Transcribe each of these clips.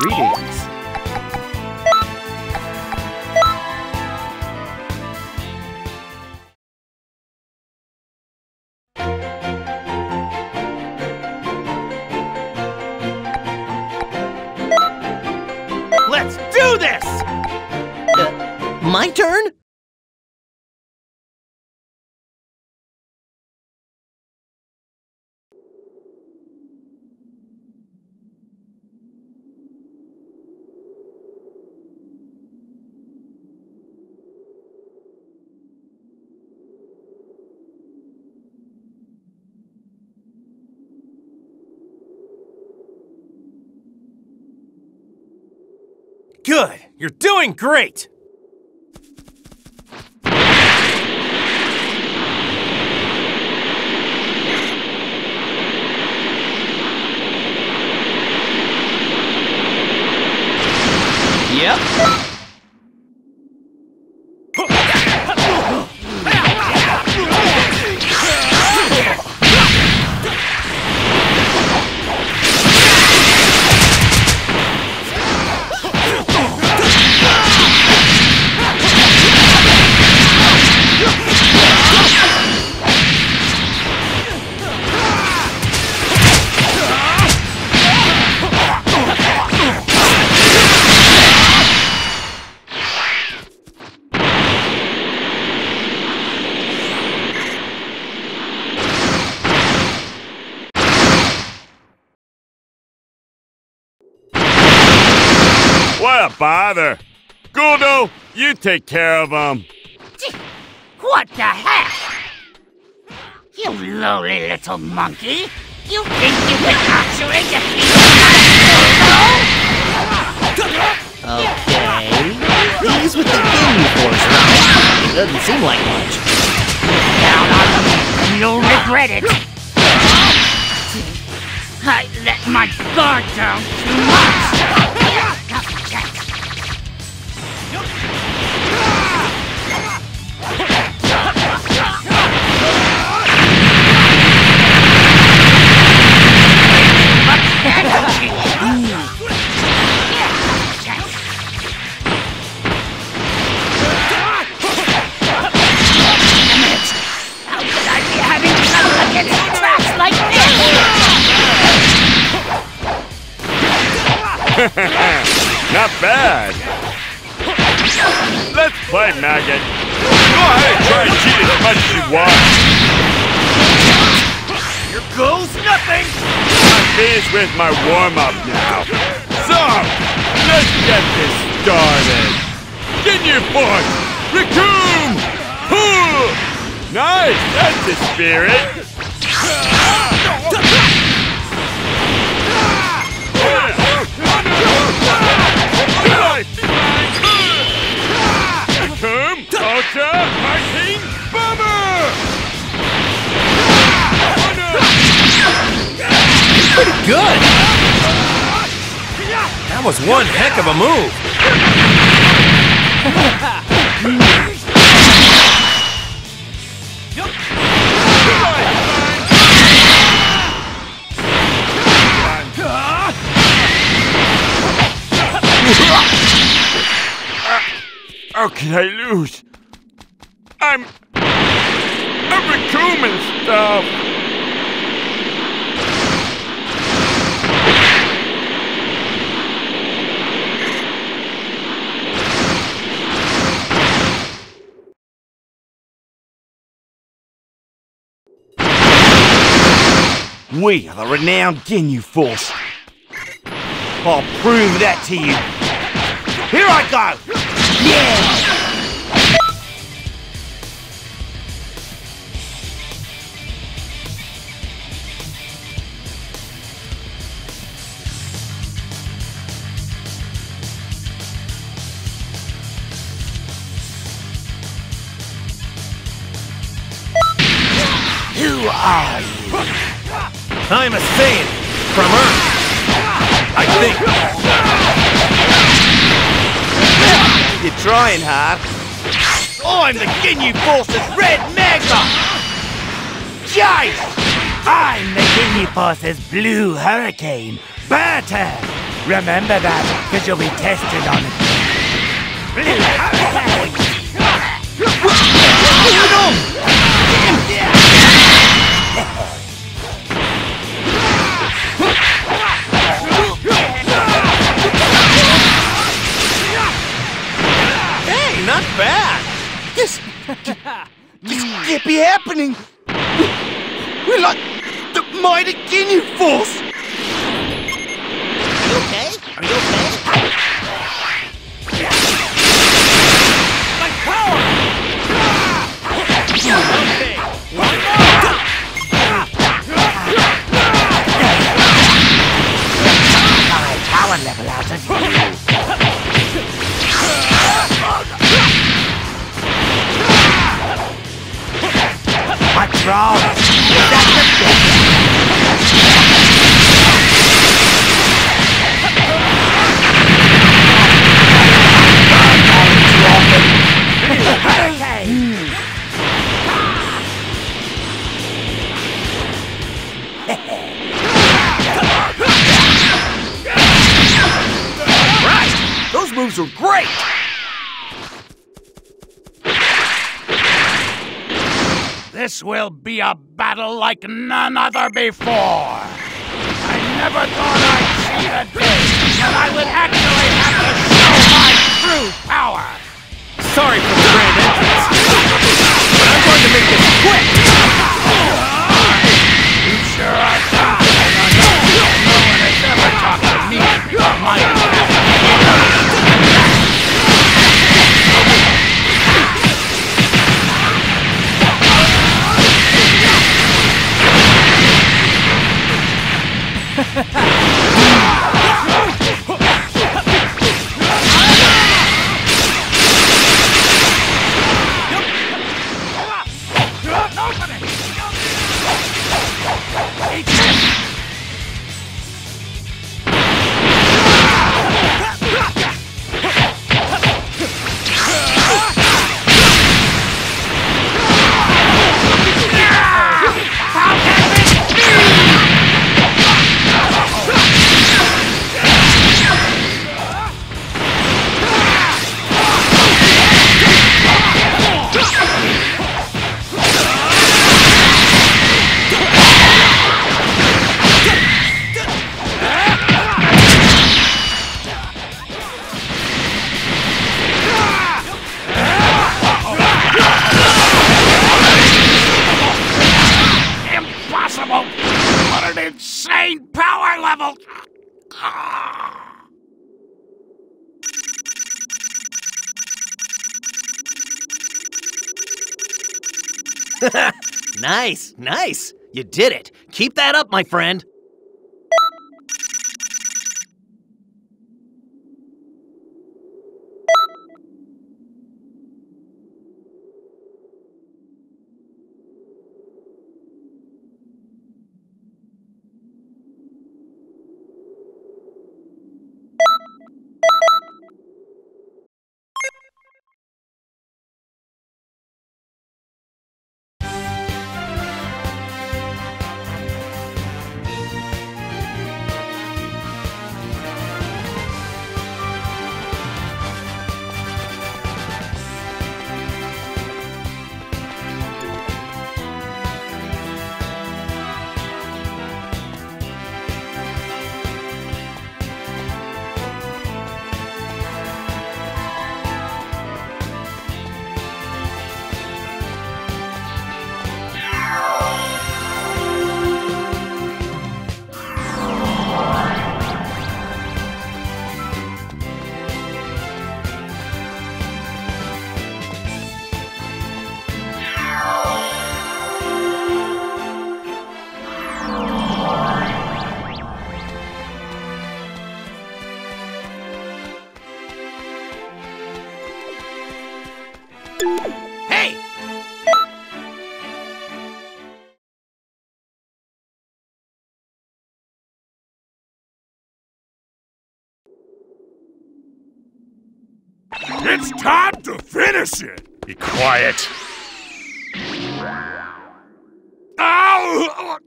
Greetings. Good. You're doing great. What a bother. Guldo, you take care of him. What the heck? You lowly little monkey! You think you can actually defeat Okay. He's with the Game Force, right? It doesn't seem like much. Down on them, and you'll regret it! I let my guard down too much! Let's Maggot. Go ahead and try and cheat as much as you want. Here goes nothing! I'm finished with my warm-up now. So, let's get this started. Get your! Recoome! Hoo! Nice! That's the spirit! Recoome! Ultra! Bomber! Pretty good! That was one heck of a move! How can I lose? I'm raccoon and stuff. We are the renowned Ginyu Force. I'll prove that to you. Here I go! Yeah! I'm a Saiyan from Earth. I think. You're trying hard. Oh, I'm the Ginyu Force's Red Magma! Jeice! I'm the Ginyu Force's Blue Hurricane, Burter! Remember that, because you'll be tested on it. Blue Hurricane! Happening. We're like the mighty Ginyu Force. Moves are great! This will be a battle like none other before. I never thought I'd see the day that I would actually have to show my true power. Sorry for the grand entrance. But I'm going to make this quick! You sure are tough. No one has ever talked to me about my What an insane level! Nice, nice. You did it. Keep that up, my friend. It's time to finish it! Be quiet. Ow!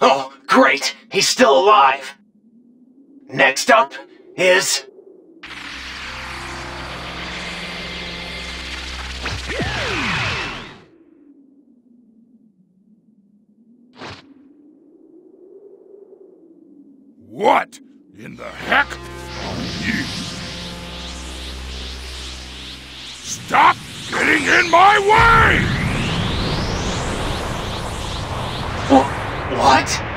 Oh, great. He's still alive. Next up is. What in the heck are you? Stop getting in my way! Wh- What?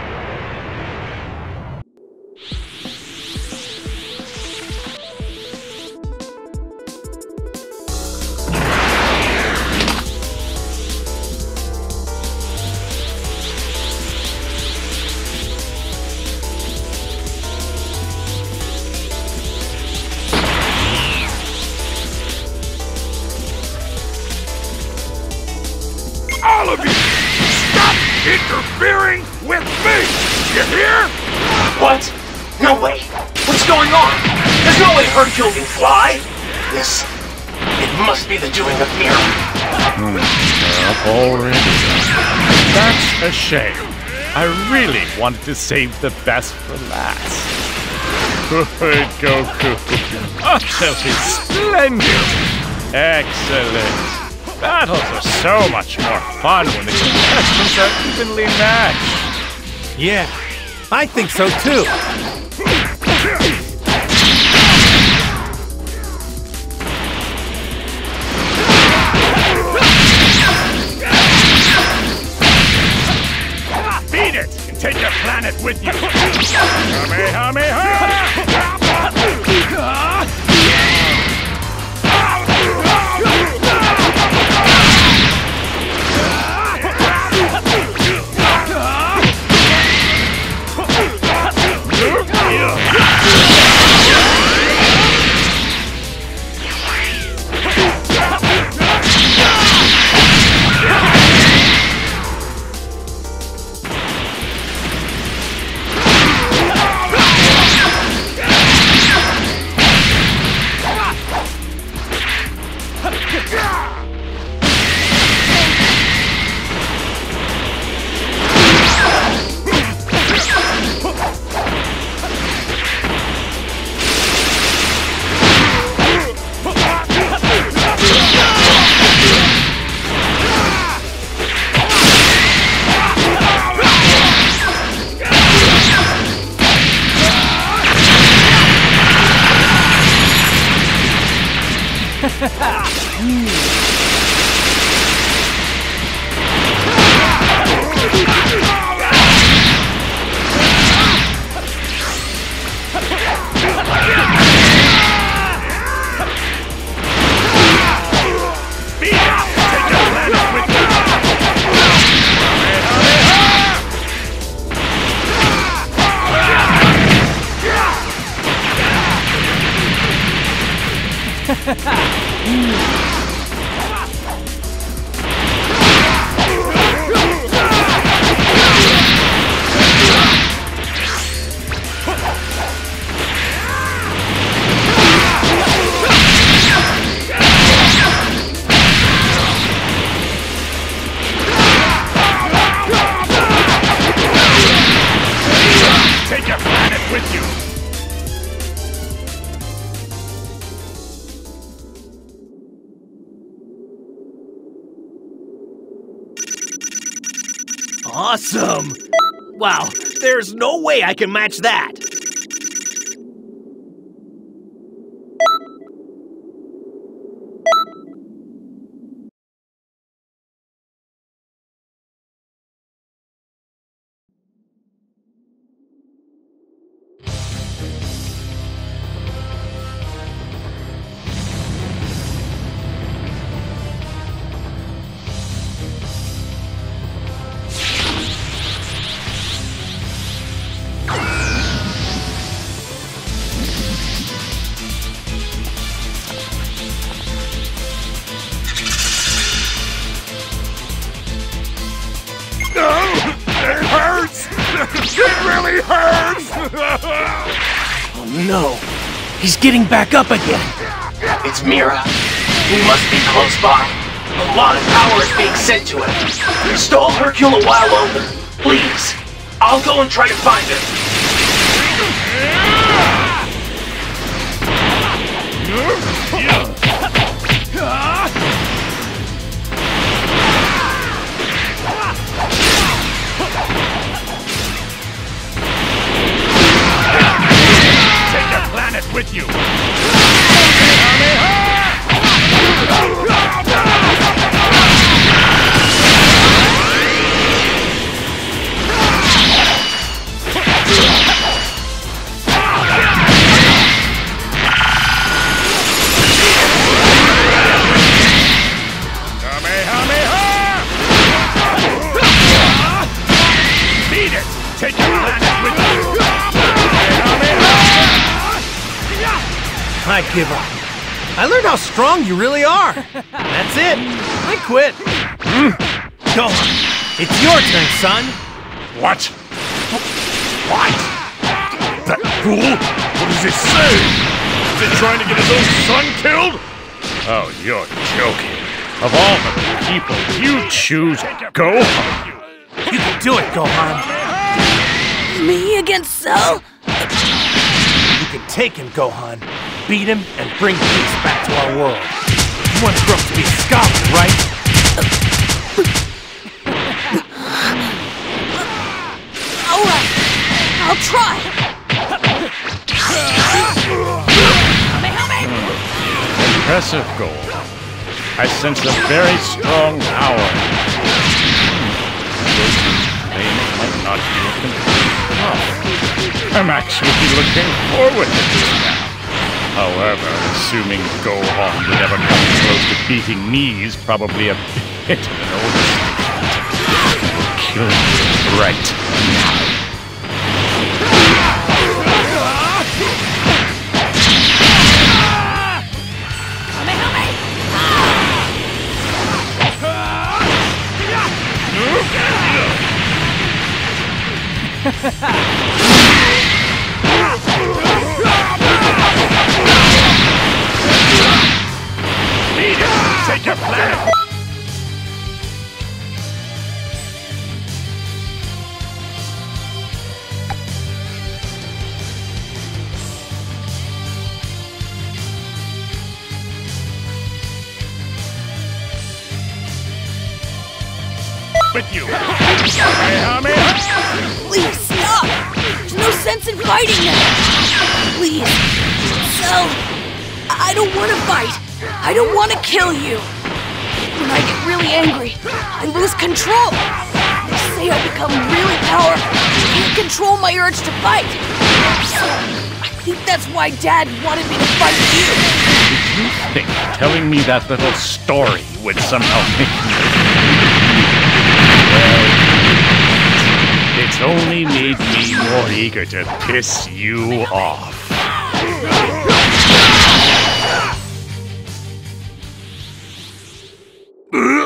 Already. That's a shame. I really wanted to save the best for last. Good Goku. Oh, Utterly splendid. Excellent. Battles are so much more fun when the contestants are evenly matched. Yeah, I think so too. With you! Kamehameha! Awesome! Wow, there's no way I can match that. He's getting back up again. It's Mira. He must be close by. A lot of power is being sent to him. Stall Hercule a while longer. Please. I'll go and try to find him. It's your turn, son. What? What? That fool? What does it say? Is it trying to get his own son killed? Oh, you're joking. Of all the people you choose, Gohan. You can do it, Gohan. Me against Cell? You can take him, Gohan. Beat him and bring peace back to our world. You want to grow up to be a scholar, right? I'll try. Impressive goal. I sense a very strong power. Goku's claim might not be a. I'm actually looking forward to this now. However, assuming Gohan would ever come close to beating me is probably a bit of an overstatement. Kill him right now. Really angry, I lose control! They say I become really powerful, I can't control my urge to fight! So, I think that's why Dad wanted me to fight you! Did You think telling me that little story would somehow make me... Well, it's only made me more eager to piss you off.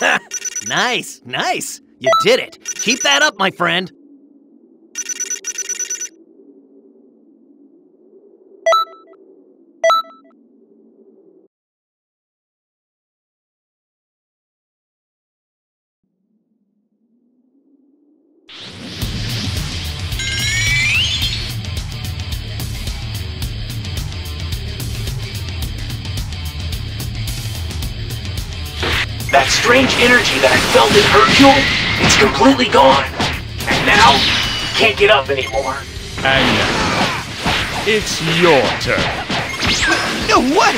Nice, nice. You did it. Keep that up, my friend. Strange energy that I felt in Hercule, it's completely gone. And now, he can't get up anymore. And now, it's your turn. No way!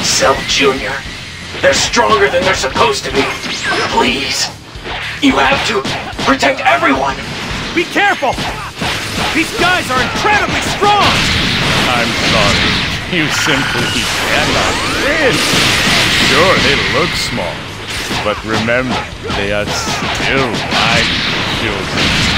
Cell Jr. They're stronger than they're supposed to be. Please. You have to protect everyone. Be careful! These guys are incredibly strong! I'm sorry. You simply cannot win. Sure, they look small. But remember, they are still my children.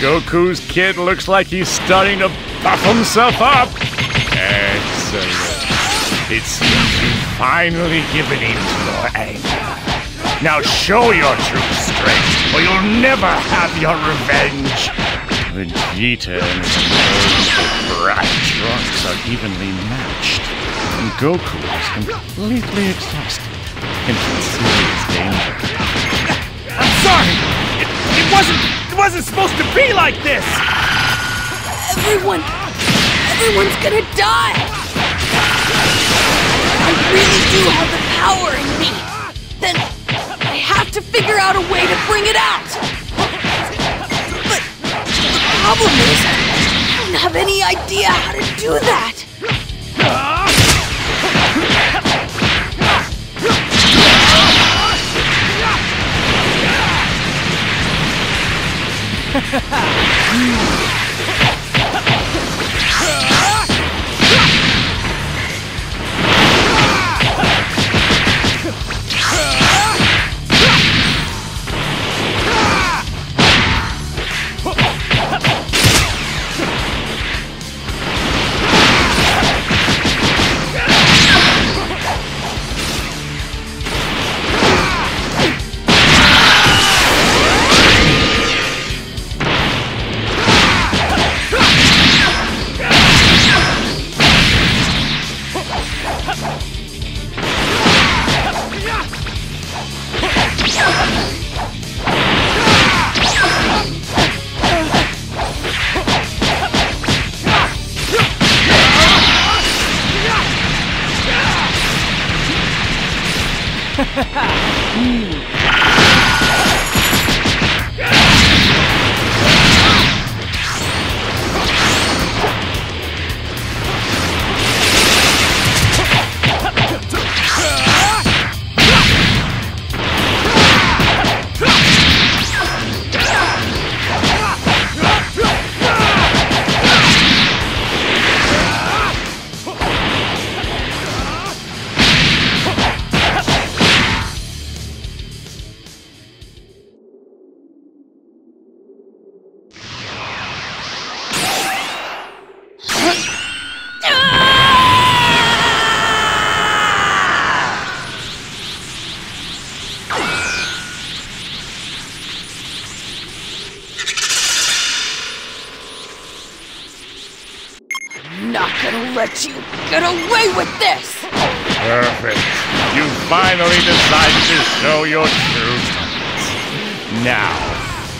Goku's kid looks like he's starting to buff himself up. Excellent. It seems you've finally given in to your anger. Now show your true strength, or you'll never have your revenge. Vegeta and his brat Trunks are evenly matched, and Goku is completely exhausted and in serious danger. I'm sorry! It, wasn't it wasn't supposed to be like this! Everyone, everyone's gonna die. I really do have the power in me. Then I have to figure out a way to bring it out. But the problem is, I don't have any idea how to do that. Ha ha ha!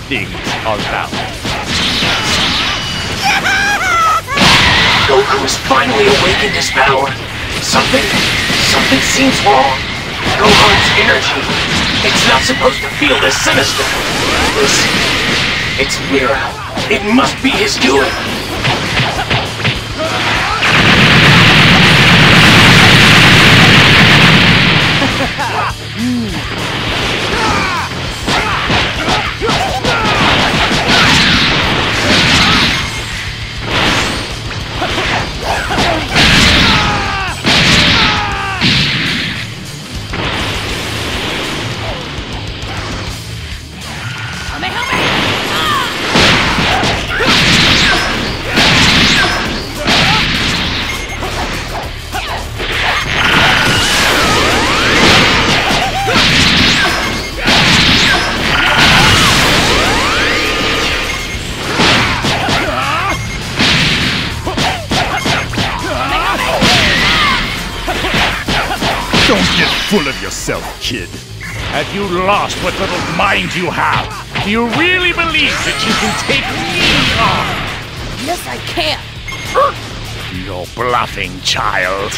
Things are balanced. Goku has finally awakened his power. Something, something seems wrong. Gohan's energy, it's not supposed to feel this sinister. Listen, it's Mira. It must be his doing. Yourself, kid. Have you lost what little mind you have? Do you really believe that you can take me on? Yes, I can. You're bluffing, child.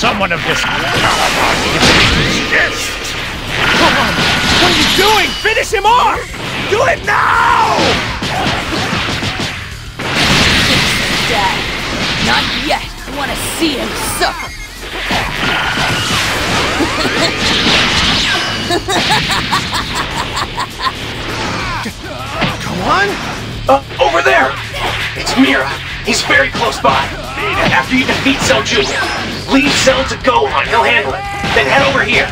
Believe it. How can someone of this caliber even exist? doing? Finish him off! Do it now! Dad, not yet. I want to see him suffer. Come on! Uh, over there! It's Mira. He's very close by. After you defeat Cell Jr., leave Cell to Gohan. He'll handle it. Then head over here.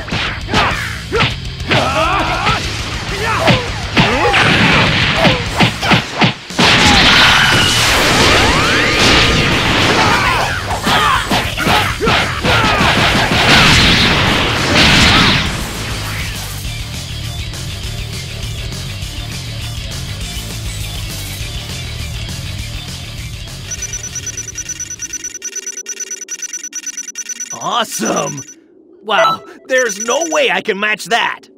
Wow, there's no way I can match that!